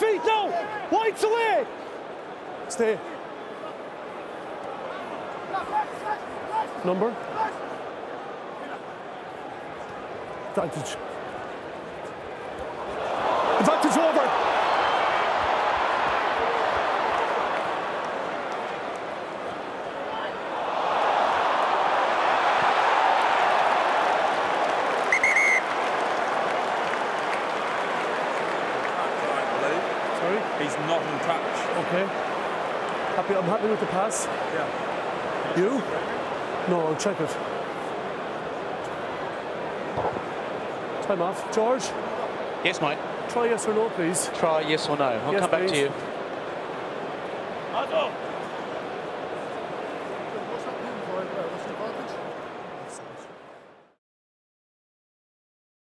feet now. White's away. Stay. Number. Advantage. Advantage over. He's not in touch. Okay. Happy, I'm happy with the pass. Yeah. You? No, I'll check it. Time off. George, Yes, mate. try yes or no, please. Try yes or no. I'll Yes, come back please. to you. I don't.